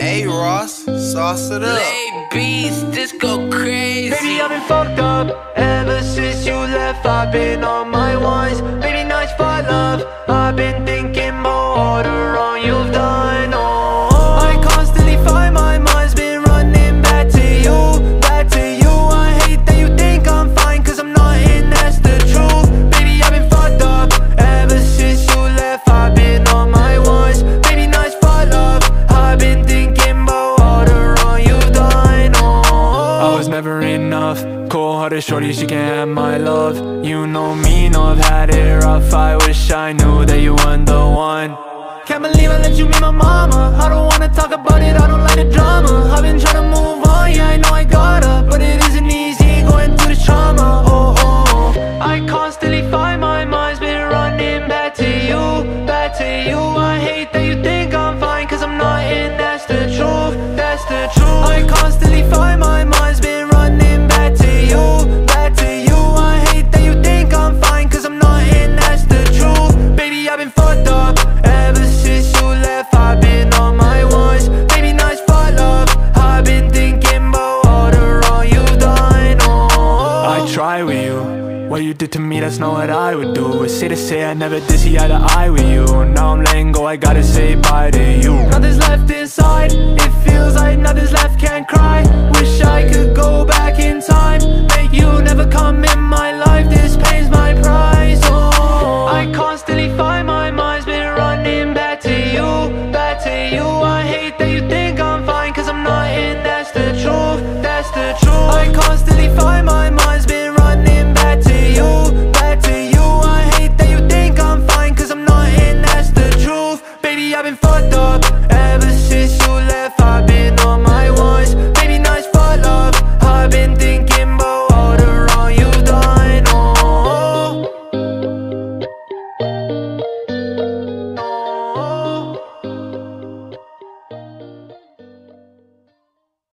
Hey Ross, sauce it up. Lay beats, this go crazy. Baby, I've been fucked up ever since you left. I've been on enough. Cold hearted shorty, she can't have my love. You know me, know I've had it rough. I wish I knew that you weren't the one. Can't believe I let you meet my mama. I don't wanna talk about it, I don't like the drama. I've been trying to move on, yeah, I know I gotta. But it isn't easy going through this trauma. Oh, oh, oh. I constantly find my mind's been running back to you, back to you. I hate that What you did to me, that's not what I would do. Say to say I never did see eye to eye with you. Now I'm letting go, I gotta say bye to you.